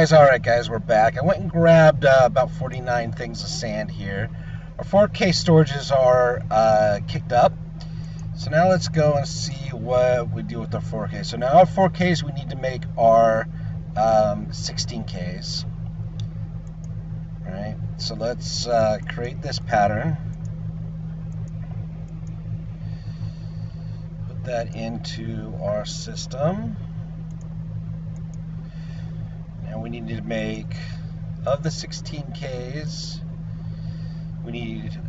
Guys, alright guys, we're back. I went and grabbed uh, about 49 things of sand here. Our 4K storages are uh, kicked up. So now let's go and see what we do with our 4K. So now our 4Ks we need to make our um, 16Ks. Alright, so let's uh, create this pattern. Put that into our system. We need to make, of the 16Ks, we need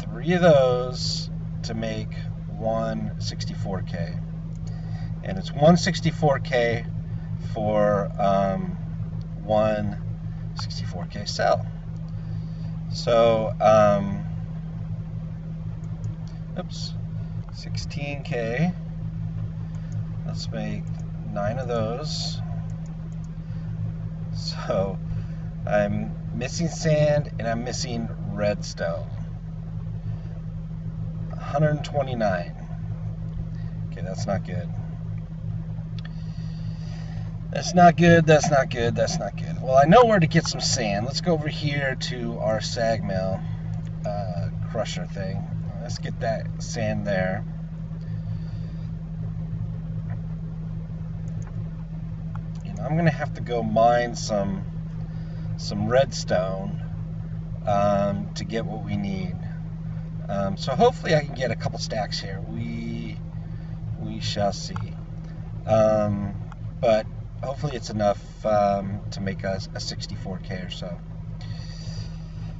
three of those to make one 64K. And it's one 64K for um, one 64K cell. So, um, oops, 16K. Let's make nine of those. So I'm missing sand and I'm missing redstone. 129. Okay, that's not good. That's not good, that's not good, that's not good. Well, I know where to get some sand. Let's go over here to our sag mill uh, crusher thing. Let's get that sand there. I'm gonna have to go mine some some redstone um, to get what we need. Um, so hopefully I can get a couple stacks here. We we shall see. Um, but hopefully it's enough um, to make us a 64k or so.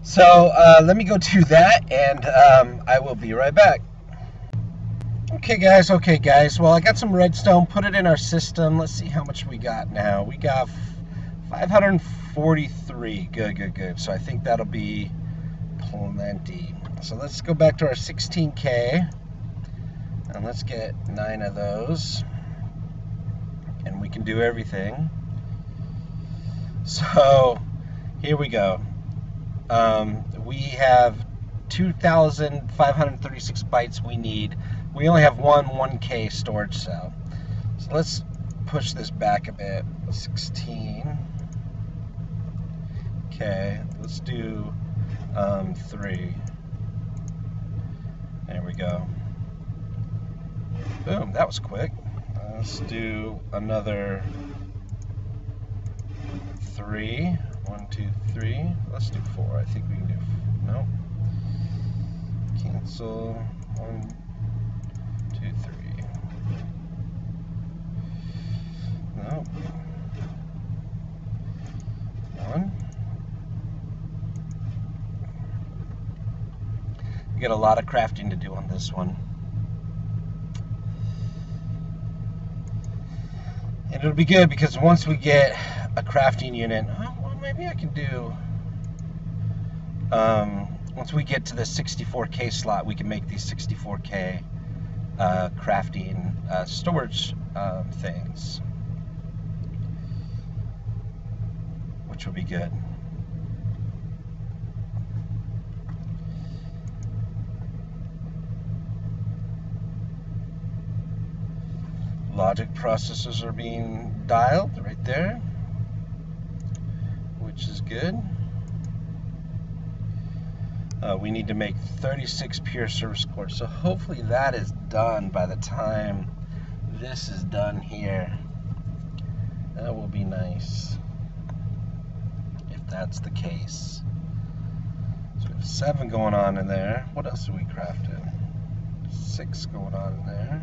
So uh, let me go do that, and um, I will be right back. Okay, guys. Okay, guys. Well, I got some redstone. Put it in our system. Let's see how much we got now. We got 543. Good, good, good. So I think that'll be plenty. So let's go back to our 16K. And let's get nine of those. And we can do everything. So here we go. Um, we have 2,536 bytes we need we only have one 1K storage cell. So let's push this back a bit. 16. Okay, let's do um, three. There we go. Boom, that was quick. Let's do another three. One, two, three. Let's do four. I think we can do. No. Cancel. One, two, three. No. One. We got a lot of crafting to do on this one. And it'll be good because once we get a crafting unit, oh, well, maybe I can do. Um, once we get to the 64k slot, we can make these 64k uh, crafting uh, storage um, things, which will be good. Logic processors are being dialed right there, which is good. Uh, we need to make 36 pure Certus quartz. So hopefully that is done by the time this is done here. That will be nice. If that's the case. So we have seven going on in there. What else have we crafted? Six going on in there.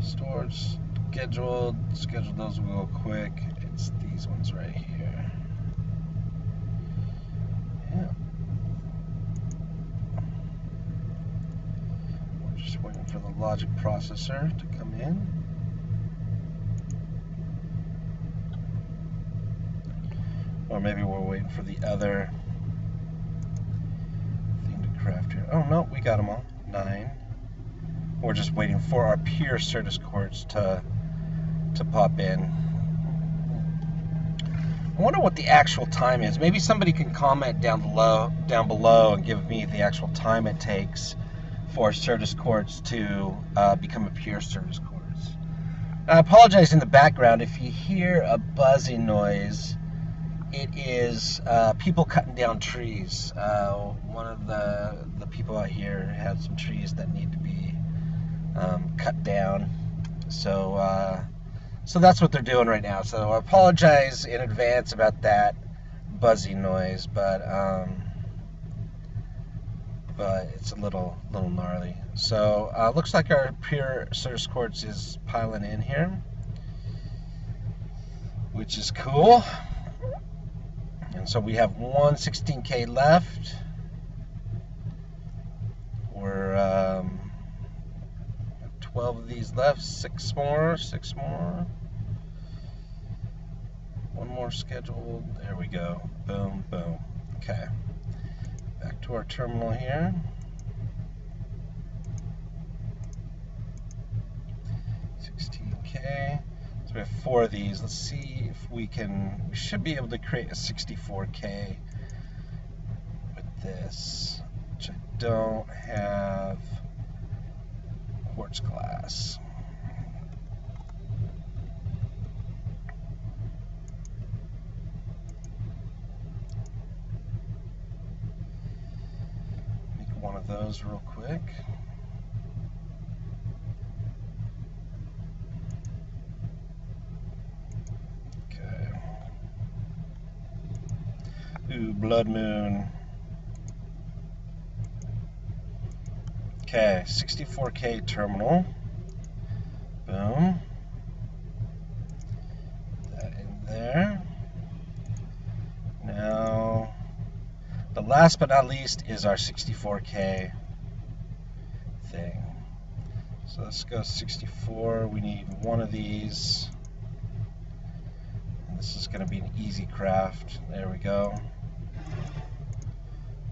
Storage scheduled. Schedule those will go quick. It's these ones right here. Yeah. Just waiting for the logic processor to come in. Or maybe we're waiting for the other thing to craft here. Oh no, we got them all. Nine. We're just waiting for our pure Certus quartz to to pop in. I wonder what the actual time is. Maybe somebody can comment down below down below and give me the actual time it takes for Certus quartz to uh, become a pure Certus quartz. I apologize in the background if you hear a buzzing noise. It is uh, people cutting down trees. Uh, one of the the people out here had some trees that need to be um, cut down. So uh, so that's what they're doing right now. So I apologize in advance about that buzzing noise, but um, but it's a little little gnarly. So uh, looks like our pure Certus quartz is piling in here, which is cool. And so we have one 16K left. We're um, 12 of these left, six more, six more. One more scheduled. There we go. Boom, boom. Okay. Back to our terminal here. Sixteen K. So we have four of these. Let's see if we can. We should be able to create a 64K with this, which I don't have quartz glass. Make one of those real quick. Okay. Ooh, blood moon. Okay, 64K terminal. Boom. That in there. Now, the last but not least is our 64K thing. So let's go 64. We need one of these. And this is going to be an easy craft. There we go.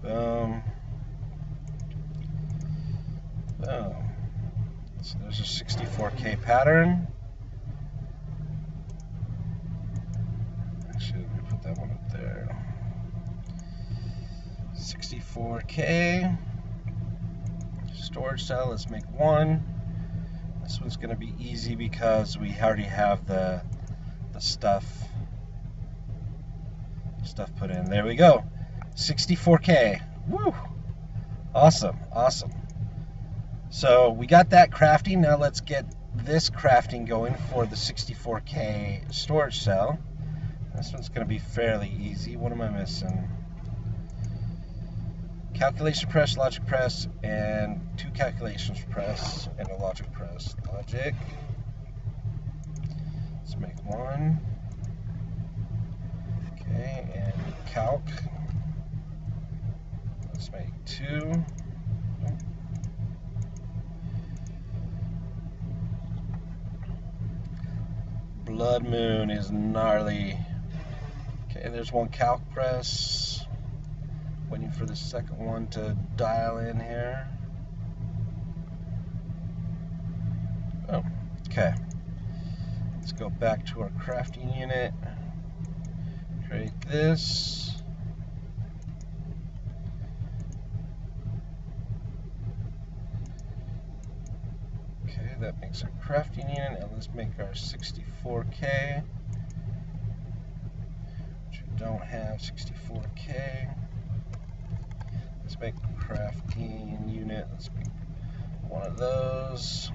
Boom. Oh. So there's a 64K pattern. Actually, let me put that one up there. 64K. Storage cell, let's make one. This one's going to be easy because we already have the, the stuff stuff put in. There we go. 64K. Woo! Awesome, awesome. So we got that crafting. Now let's get this crafting going for the 64K storage cell. This one's going to be fairly easy. What am I missing? Calculation press, logic press, and two calculations press, and a logic press. Logic. Let's make one. Okay, and calc. Let's make two. Blood Moon is gnarly. Okay, there's one calc press. Waiting for the second one to dial in here. Oh, okay. Let's go back to our crafting unit. Create this. Okay, that makes our crafting unit. And let's make our 64K. Which we don't have 64K. Make crafting unit. Let's make one of those.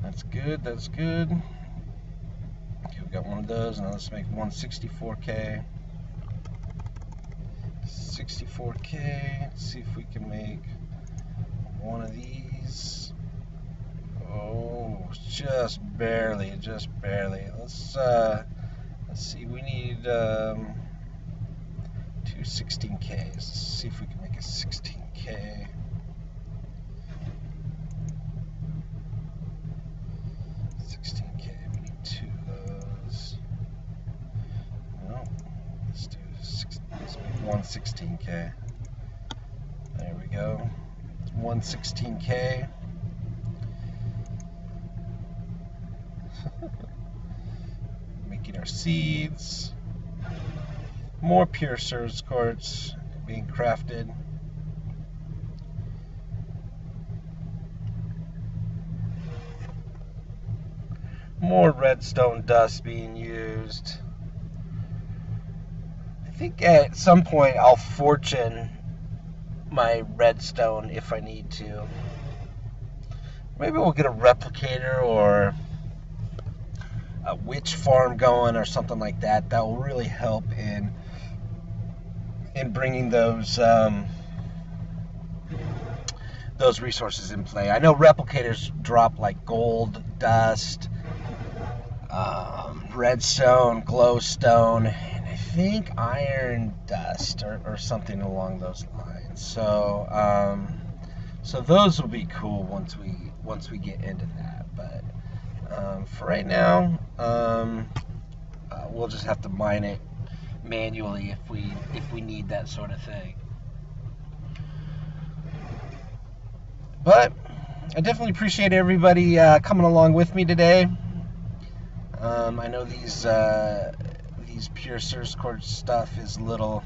That's good, that's good. Okay, we got one of those. Now let's make one 64K. 64K. Let's see if we can make one of these. Oh, just barely, just barely. Let's uh, let's see. We need um, two 16Ks. Let's see if we can make a 16K. Sixteen K. We need two of those. No, let's do one 16K. There we go. One 16K. our seeds. More pure Certus quartz being crafted. More redstone dust being used. I think at some point I'll fortune my redstone if I need to. Maybe we'll get a replicator or a witch farm going or something like that. That will really help in in bringing those um, those resources in play. I know replicators drop like gold, dust, um, redstone, glowstone, and I think iron dust or, or something along those lines. So um, so those will be cool once we once we get into that. But um, for right now, um, uh, we'll just have to mine it manually if we if we need that sort of thing. But I definitely appreciate everybody uh, coming along with me today. Um, I know these uh, these pure Certus quartz stuff is a little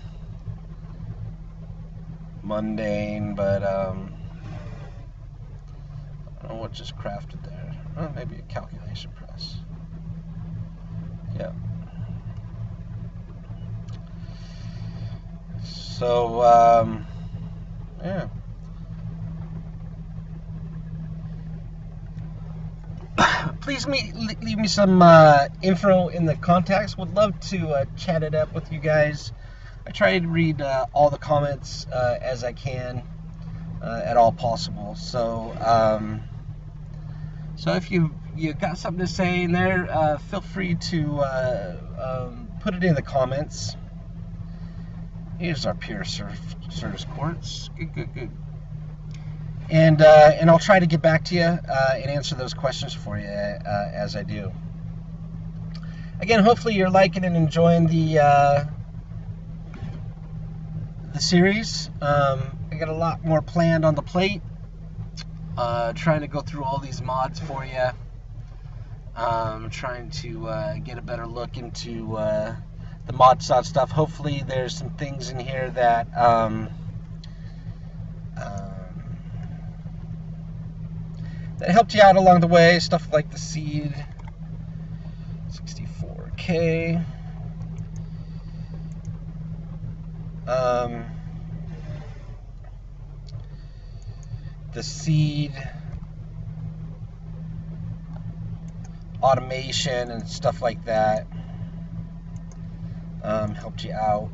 mundane, but um, Know what just crafted there. Maybe a calculation press. Yeah. So, um, yeah. Please me, leave me some uh, info in the contacts. Would love to uh, chat it up with you guys. I try to read uh, all the comments uh, as I can uh, at all possible. So, um, so if you you got something to say in there, uh, feel free to um, put it in the comments. Here's our pure Certus quartz. Good, good, good. And uh, and I'll try to get back to you uh, and answer those questions for you uh, as I do. Again, hopefully you're liking and enjoying the uh, the series. Um, I got a lot more planned on the plate. Uh, trying to go through all these mods for you. Um, trying to uh, get a better look into the mod stuff. Hopefully, there's some things in here that um, um, that helped you out along the way. Stuff like the seed, 64k. Um, the seed automation and stuff like that um, helped you out.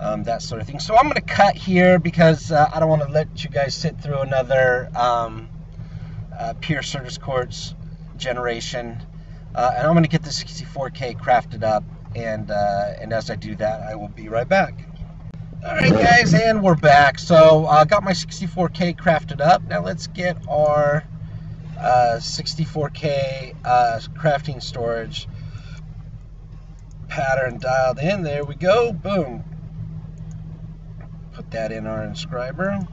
Um, that sort of thing. So I'm going to cut here because uh, I don't want to let you guys sit through another um, uh, pure Certus Quartz generation. Uh, and I'm going to get the 64K crafted up. And, uh, and as I do that, I will be right back. Alright guys, and we're back. So I uh, got my 64K crafted up. Now let's get our uh, 64K uh, crafting storage pattern dialed in. There we go. Boom. Put that in our inscriber.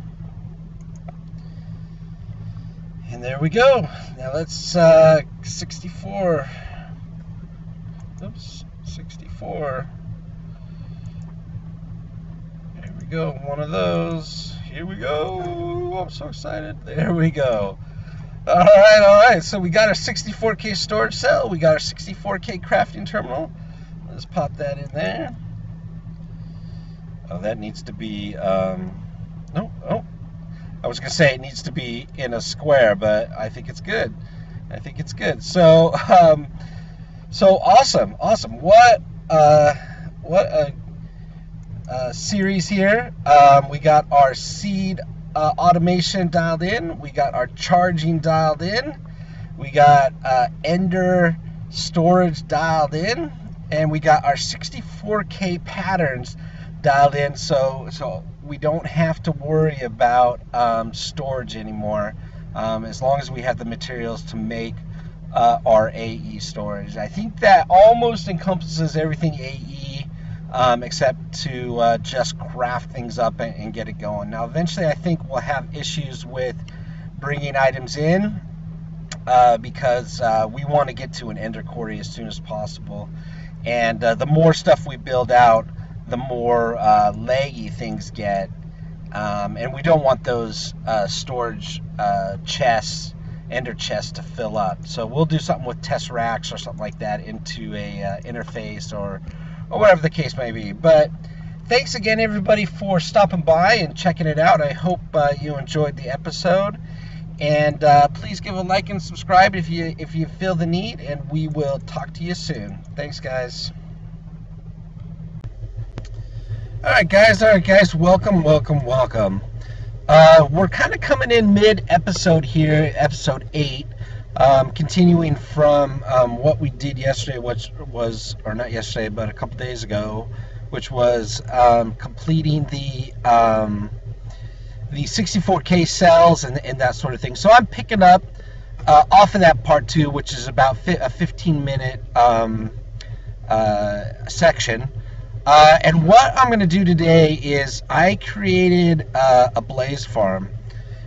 And there we go. Now let's uh, 64. Oops, 64. There we go. One of those. Here we go. I'm so excited. There we go. All right, all right. So we got our 64K storage cell. We got our 64K crafting terminal. Let's pop that in there. Oh, that needs to be, um, no, oh. I was to say it needs to be in a square, but I think it's good. I think it's good. So, um, so awesome, awesome. What, uh, what a, a series here. Um, we got our seed uh, automation dialed in. We got our charging dialed in. We got uh, Ender storage dialed in, and we got our 64K patterns dialed in. So so we don't have to worry about um, storage anymore, um, as long as we have the materials to make uh, our AE storage. I think that almost encompasses everything AE um, except to uh, just craft things up and, and, get it going. Now, eventually, I think we'll have issues with bringing items in uh, because uh, we want to get to an ender quarry as soon as possible. And uh, the more stuff we build out, the more uh, laggy things get. Um, and we don't want those uh, storage uh, chests, ender chests, to fill up. So we'll do something with tesseracts or something like that into a interface or, or whatever the case may be. But thanks again, everybody, for stopping by and checking it out. I hope uh, you enjoyed the episode. And uh, please give a like and subscribe if you if you feel the need. And we will talk to you soon. Thanks, guys. All right, guys. All right, guys. Welcome, welcome, welcome. Uh, we're kind of coming in mid episode here, episode eight, um, continuing from um, what we did yesterday, which was, or not yesterday, but a couple days ago, which was um, completing the um, the 64k cells and, and that sort of thing. So I'm picking up uh, off of that part two, which is about fi- a 15 minute um, uh, section. Uh, and what I'm going to do today is I created uh, a blaze farm.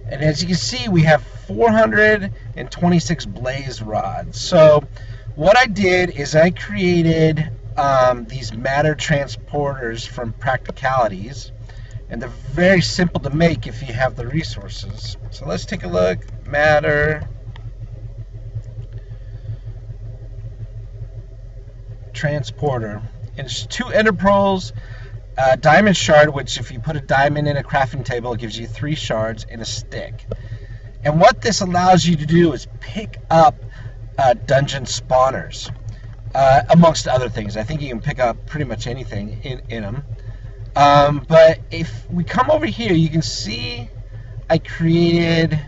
And as you can see, we have 426 blaze rods. So what I did is I created um, these matter transporters from practicalities. And they're very simple to make if you have the resources. So let's take a look. Matter. Transporter and it's two ender pearls, a diamond shard, which if you put a diamond in a crafting table, it gives you three shards and a stick. And what this allows you to do is pick up uh, dungeon spawners, uh, amongst other things. I think you can pick up pretty much anything in, in them. Um, but if we come over here, you can see I created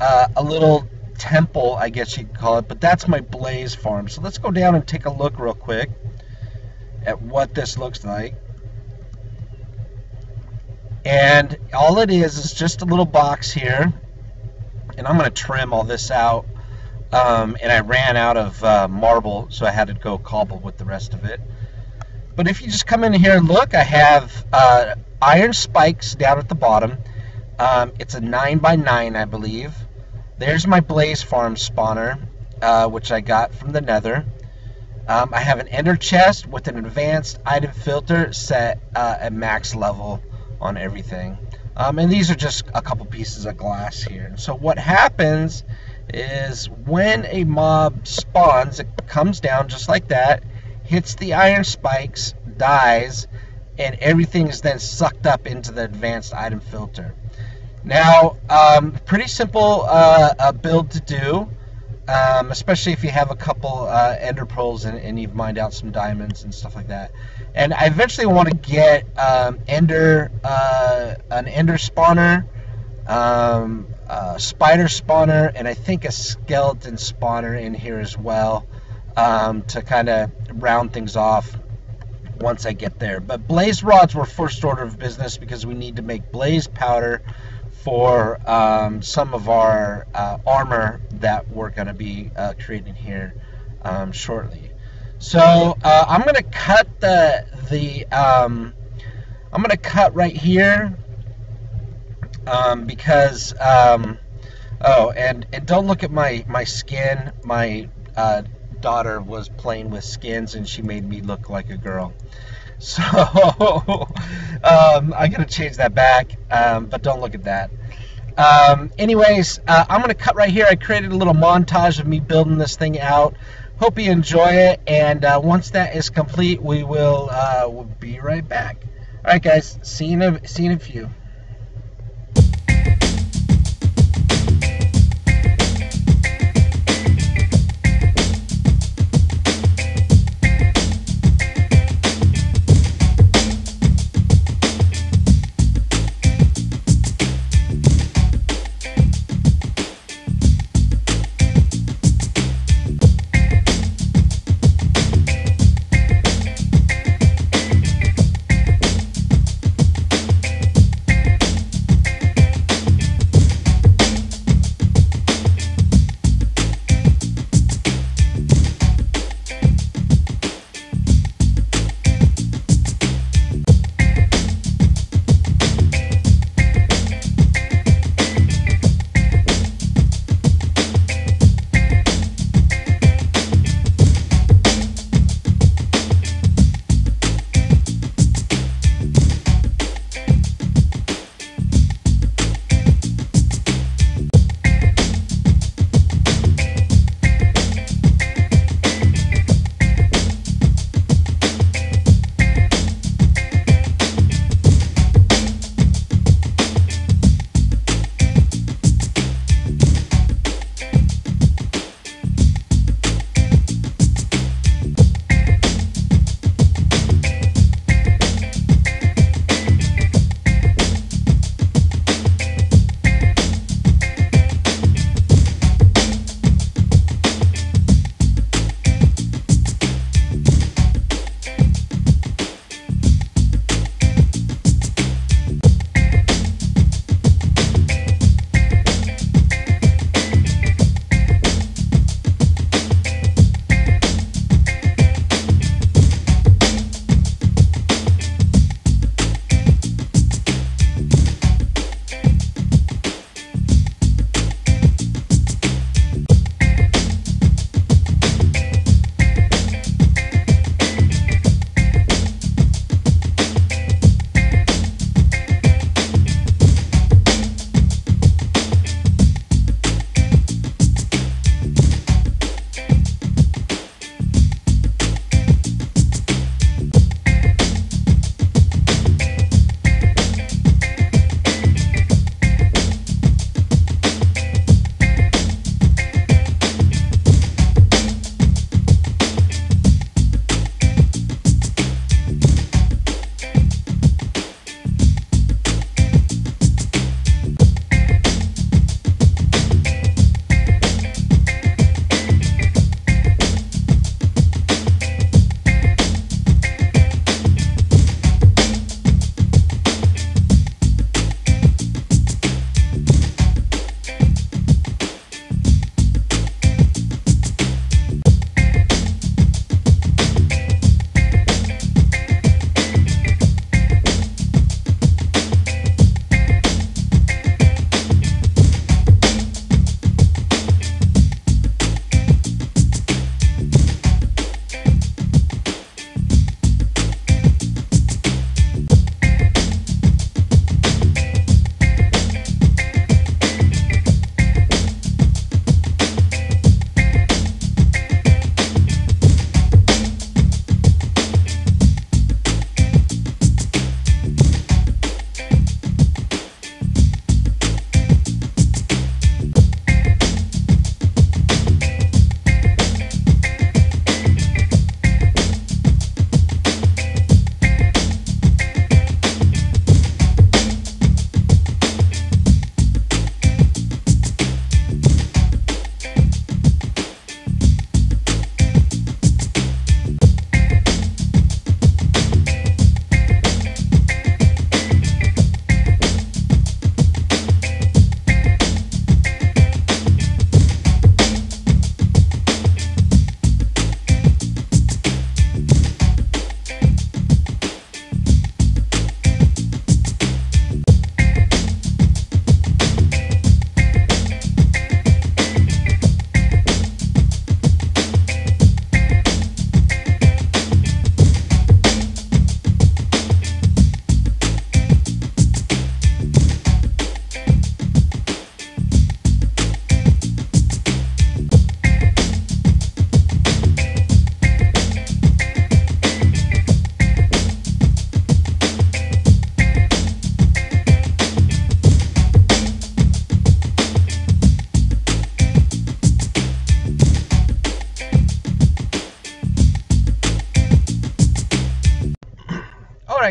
uh, a little temple, I guess you could call it, but that's my blaze farm. So let's go down and take a look real quick at what this looks like. And all it is is just a little box here. And I'm going to trim all this out. Um, and I ran out of uh, marble, so I had to go cobble with the rest of it. But if you just come in here and look, I have uh, iron spikes down at the bottom. Um, it's a 9 by 9 I believe. There's my Blaze Farm spawner, uh, which I got from the nether. Um, I have an ender chest with an advanced item filter set uh, at max level on everything. Um, and these are just a couple pieces of glass here. So what happens is when a mob spawns, it comes down just like that, hits the iron spikes, dies, and everything is then sucked up into the advanced item filter. Now, um, pretty simple uh, build to do um, especially if you have a couple uh, ender pearls and, and, you've mined out some diamonds and stuff like that. And I eventually want to get um, ender uh, an ender spawner, um, spider spawner, and I think a skeleton spawner in here as well um, to kind of round things off once I get there. But blaze rods were first order of business because we need to make blaze powder for um, some of our uh, armor that we're going to be uh, creating here um, shortly. So uh, I'm going to cut the the um, I'm going to cut right here um, because um, oh and and don't look at my my skin. My uh, daughter was playing with skins and she made me look like a girl. So I'm gonna change that back, um, but don't look at that. Um, anyways, uh, I'm gonna cut right here. I created a little montage of me building this thing out. Hope you enjoy it, and uh, once that is complete, we will uh, we'll be right back. All right, guys. See you in a, see you in a few.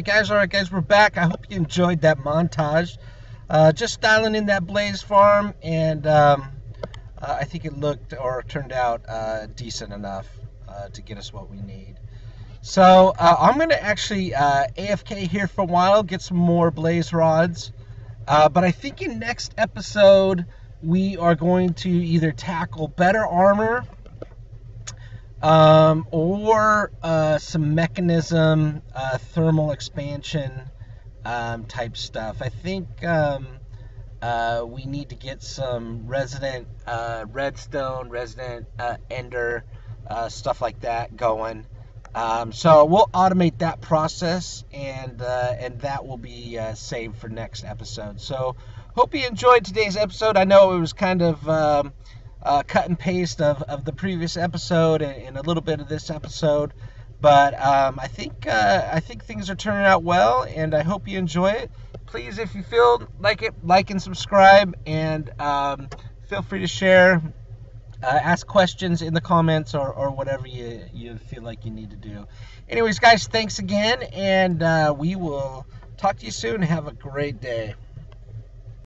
Right, guys. All right, guys. We're back. I hope you enjoyed that montage. Uh, just dialing in that Blaze Farm, and um, uh, I think it looked or turned out uh, decent enough uh, to get us what we need. So uh, I'm going to actually uh, AFK here for a while, get some more Blaze rods. but I think in next episode we are going to either tackle better armor um, or uh, some Mekanism, uh, thermal expansion um, type stuff. I think um, uh, we need to get some resident uh, redstone, resonant uh, ender, uh, stuff like that going. Um, so we'll automate that process, and and that will be saved for next episode. So hope you enjoyed today's episode. I know it was kind of um, uh, cut and paste of, of the previous episode and, and, a little bit of this episode. But um, I think uh, I think things are turning out well, and I hope you enjoy it. Please, if you feel like it, like and subscribe, and um, feel free to share, uh, ask questions in the comments, or, or whatever you you feel like you need to do. Anyways, guys, thanks again, and uh, we will talk to you soon. Have a great day.